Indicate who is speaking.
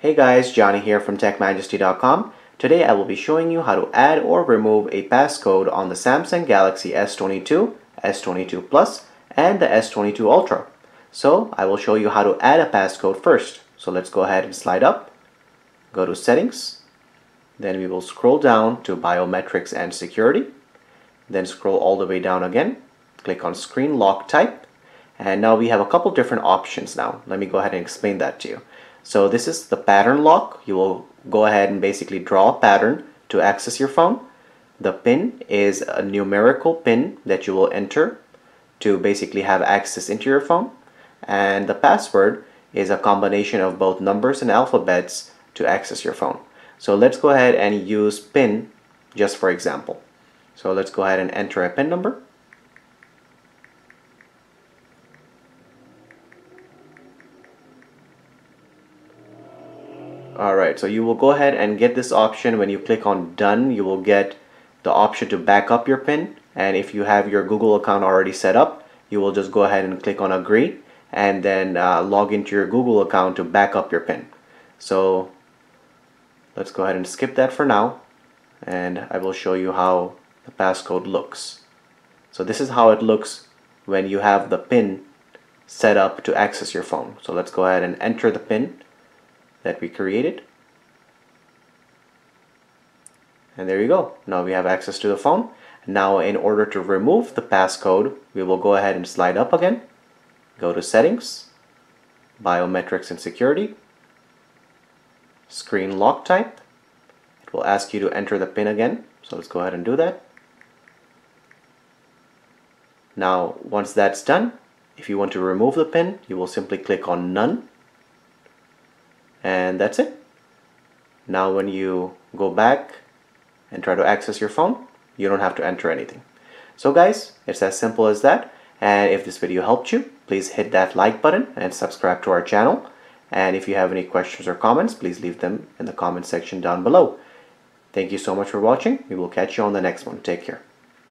Speaker 1: Hey guys, Johnny here from TechMajesty.com. Today I will be showing you how to add or remove a passcode on the Samsung Galaxy S22, S22 Plus, and the S22 Ultra. So I will show you how to add a passcode first. So let's go ahead and slide up, go to settings, then we will scroll down to biometrics and security, then scroll all the way down again, click on screen lock type, and now we have a couple different options now. Let me go ahead and explain that to you. So this is the pattern lock. You will go ahead and basically draw a pattern to access your phone. The pin is a numerical pin that you will enter to basically have access into your phone. And the password is a combination of both numbers and alphabets to access your phone. So let's go ahead and use pin just for example. So let's go ahead and enter a pin number. Alright, so you will go ahead and get this option when you click on done you will get the option to back up your PIN and if you have your Google account already set up you will just go ahead and click on agree and then uh, log into your Google account to back up your PIN. So let's go ahead and skip that for now and I will show you how the passcode looks. So this is how it looks when you have the PIN set up to access your phone. So let's go ahead and enter the PIN that we created. And there you go. Now we have access to the phone. Now in order to remove the passcode, we will go ahead and slide up again. Go to settings, biometrics and security, screen lock type. It will ask you to enter the PIN again. So let's go ahead and do that. Now once that's done, if you want to remove the PIN, you will simply click on none and that's it. Now when you go back and try to access your phone you don't have to enter anything. So guys it's as simple as that. And if this video helped you please hit that like button and subscribe to our channel. And if you have any questions or comments please leave them in the comment section down below. Thank you so much for watching. We will catch you on the next one. Take care